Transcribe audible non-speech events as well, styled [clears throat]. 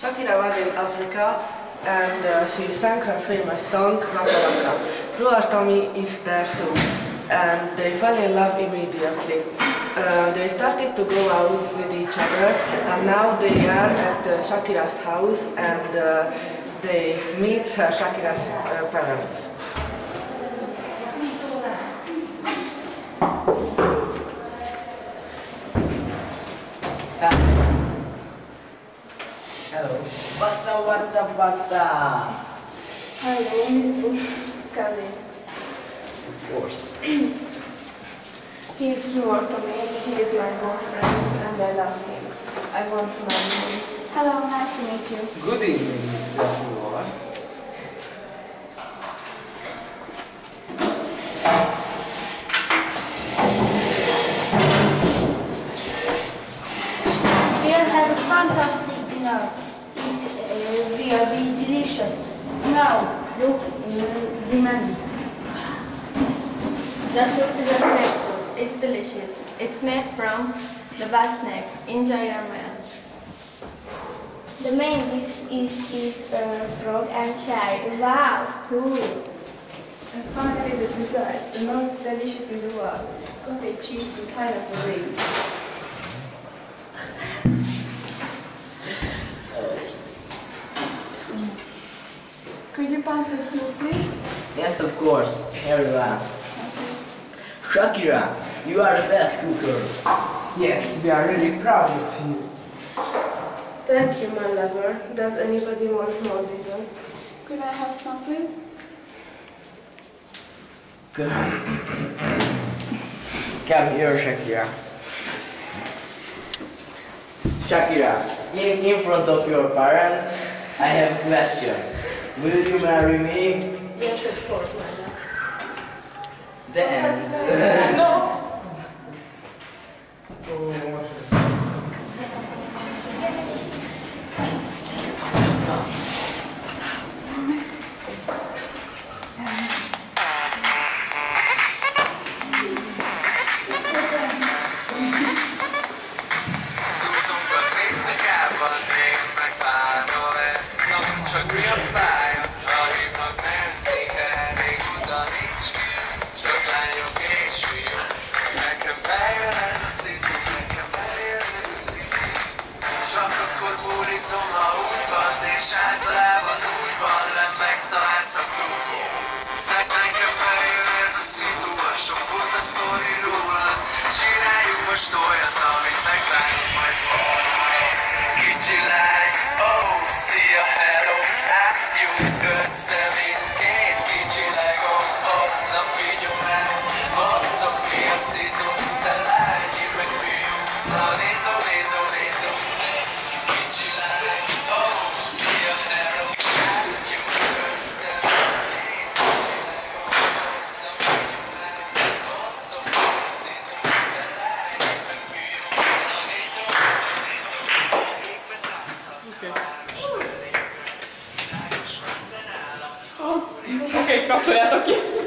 Shakira was in Africa and uh, she sang her famous song Waka. Fluor Tomi is there too and they fell in love immediately. Uh, they started to go out with each other and now they are at uh, Shakira's house and uh, they meet Shakira's uh, parents. What's up, what's up, what's up? Hello, Mizu. Kevin. Of course. [clears throat] He is sure to me. He is my boyfriend and I love him. I want to marry him. Hello, nice to meet you. Good evening, Mr. Fluor. We'll have a fantastic dinner. It uh, will be delicious. Now, look in the menu. The soup is a snake soup. It's delicious. It's made from the wild snake. Enjoy your meal. The main dish is, is uh, frog and cherry. Wow, cool. And finally, the dessert, the most delicious in the world. Cottage cheese and pineapple rings. [laughs] you pass the soup, please? Yes, of course. Here you are. Shakira, you are the best cooker. Yes, we are really proud of you. Thank you, my lover. Does anybody want more dessert? Could I have some, please? Come. Come here, Shakira. Shakira, in, in front of your parents, I have a question. Will you marry me? Yes, of course, my love. The end. Tudunk az buliszom, ha úgy van És általában úgy van Nem megtalálsz a klubon. Ne, Nekem bejön ez a szitu A sok volt a sztori rólad Csináljuk most olyat, amit megvárunk majd valahol Kicsi lány, oh, szia, hello Oké, okay, kapcsoljátok ki!